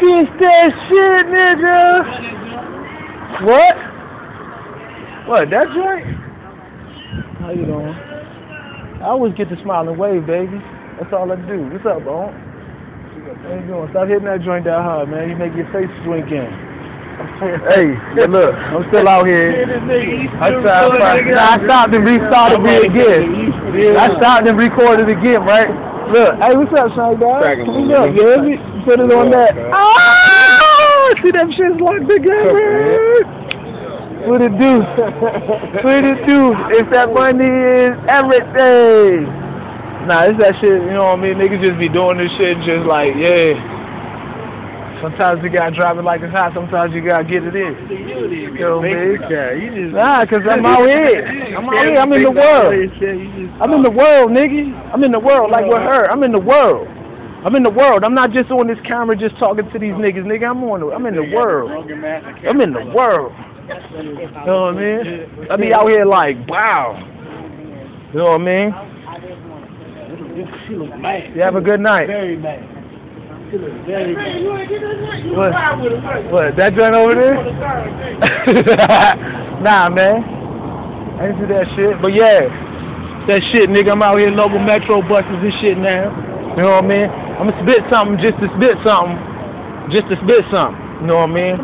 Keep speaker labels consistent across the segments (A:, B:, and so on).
A: Get that shit, nigga. What? What, that joint? How you doing? I always get the smiling wave, baby. That's all I do. What's up, bro? How you doing? Stop hitting that joint that hard, man. You make your face swing in. hey, but look, I'm still out here. I tried, I stopped and restarted it again. I stopped and recorded again, right? Look, hey, what's up, Sean, dog? Come up, baby. Put it on that. Ah! See them shit's locked together. What it do? what it do? If that money is everything. Nah, it's that shit, you know what I mean? Niggas just be doing this shit just like, yeah. Sometimes you gotta drive it like it's hot, sometimes you gotta get it in. You know what I mean? Nah, cause I'm out here. I'm out here, I'm in the world. I'm in the world, nigga. I'm in the world like with her. I'm in the world. I'm in the world. I'm not just on this camera just talking to these niggas, nigga. I'm on the, I'm in the world. I'm in the world. You know what I mean? I be out here like, wow. You know what I mean? You have a good night.
B: Very nice. She looks very nice.
A: What? What? That joint over there? nah, man. I ain't do that shit. But yeah, that shit, nigga. I'm out here local metro buses and shit now. You know what I mean? I'm gonna spit something just to spit something. Just to spit something. You know what I mean?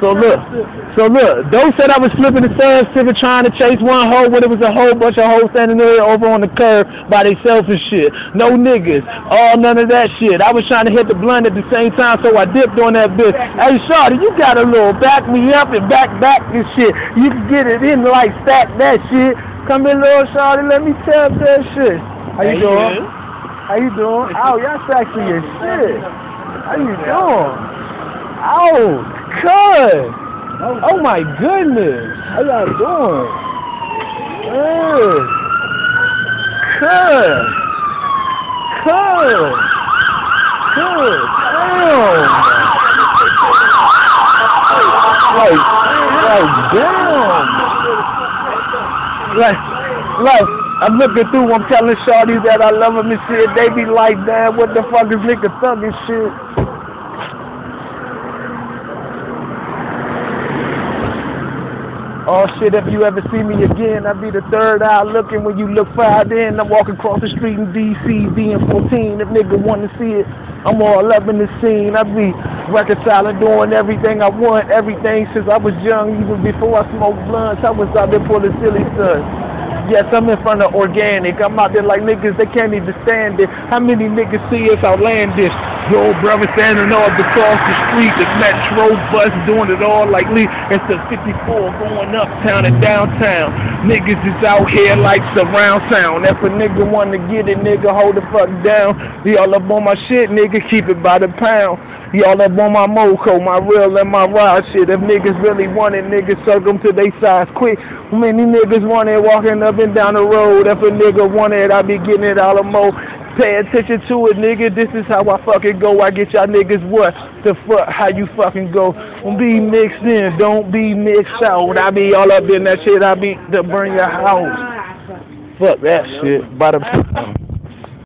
A: So look, so look, those said I was flipping the sun civic trying to chase one hoe when it was a whole bunch of hoes standing there over on the curb by themselves and shit. No niggas, all none of that shit. I was trying to hit the blunt at the same time, so I dipped on that bitch. Hey, Shawty, you got a little back me up and back back this shit. You can get it in like stack that shit. Come here, little Shawty, let me tell that shit. How you doing? How you doing? Oh, y'all sexy as shit. How you doing? Oh, good. Oh my goodness. How y'all doing? Good. Good. Good. Good. Damn. Like, like, damn. Like, like, I'm looking through, I'm telling Shawty that I love him and shit. They be like, man, what the fuck is nigga thugging shit? Oh shit, if you ever see me again, I be the third eye looking when you look fired in. I'm walking across the street in DC, being 14. If nigga wanna see it, I'm all up in the scene. I be reconciling, doing everything I want, everything since I was young, even before I smoked blunts. I was out there pulling silly stuff. Yes, I'm in front of organic. I'm out there like niggas, they can't even stand it. How many niggas see us outlandish? Old brother standing up across the street, the metro bus doing it all like Lee. It's the 54 going uptown and downtown. Niggas is out here like surround sound. If a nigga wanna get it, nigga, hold the fuck down. Y'all up on my shit, nigga, keep it by the pound. Y'all up on my moco, my real and my ride shit. If niggas really want it, niggas suck them to they size quick. Many niggas want it walking up and down the road. If a nigga want it, I be getting it all the more. Pay attention to it, nigga. This is how I fucking go. I get y'all niggas what the fuck? How you fucking go? Don't be mixed in. Don't be mixed out. I be all up in that shit. I be to burn your house. Fuck that shit. By the.